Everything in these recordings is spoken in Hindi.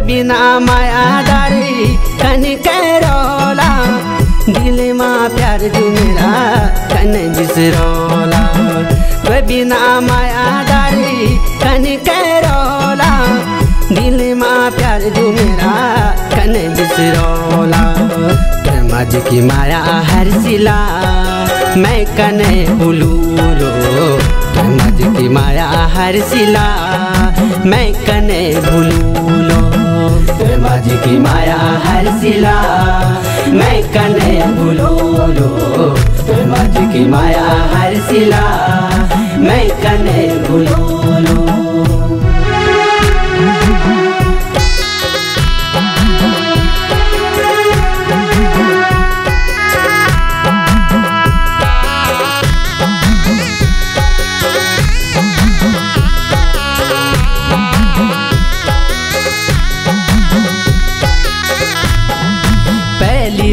बिना माया दारी, कन कैरोला दिलमा प्यार जो मेरा, कन बिसरोला बिना माया दारी, कन कैरोला दिलमा प्यार जो मेरा, कन बिसरोला माझ की माया हर सिला। मैं कने भूलूलो मज की माया हर सिला। मैं कने भूलूलो मज की माया हर सिला। मैं कने लो मज की माया हर सिला। मैं कने भूलूलो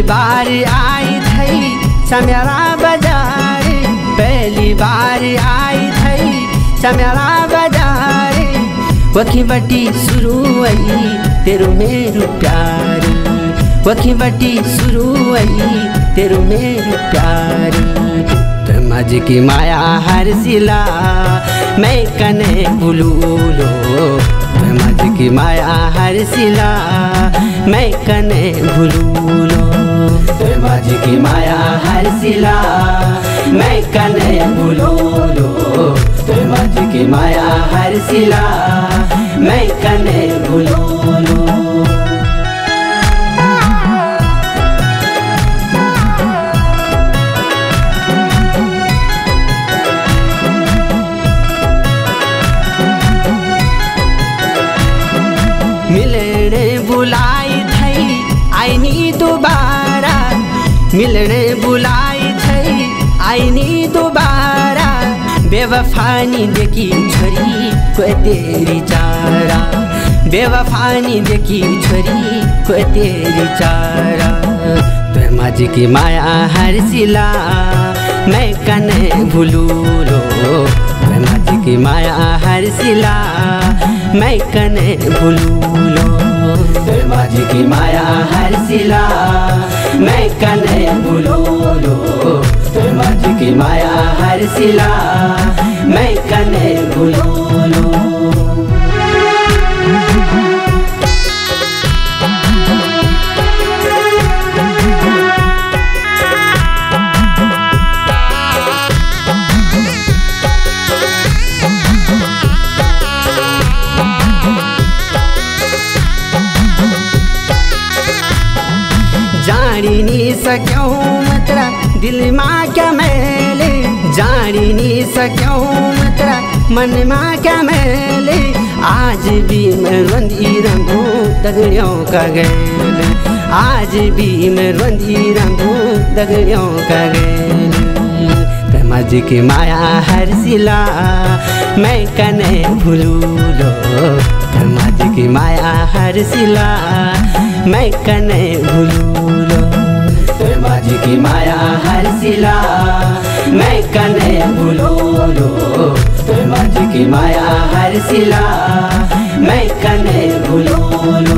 पहली बार आई थई समरा बाज़ार, पहली बार आई थई समरा बाज़ार। वखी बटी शुरू आई तेरो मेरो प्यार। वखी बटी शुरू आई तेरो मेरो प्यार। मज की माया हर सिला मैं कने बुलूलो मज की माया हर सिला मैं कने भूलूलो मज की माया हर सिला। मैं कने तुम मज की माया हर सिला। मैं कने बोलो मिलने मिलने बुलाई थई आईनी दोबारा, बेवफानी देखी छोरी को तेरी चारा। बेवफानी देखी छोरी को तेरी चारा। मज की माया हर सिला, मैं कने भूलूलो मज की माया हर सिला, मैं कने भूलूलो मज की माया हर सिला। मैं कन्हैया मज की माया हर सिला। जानी नहीं सक्यो मतरा दिल माँ क्या मैले? जानी नहीं सक्यो मतरा मन माँ क्या मैले? आज भी मैं रंदी रंगू दगड़ियों का गैल। आज भी मैं रंदी रंगू दगड़ियों का गैल। मज की माया हर सिला, मैं कने भूलूलो मज की माया हर सिला, मैं कने भूलूलो माया हर सिला मैं कने भूलूं।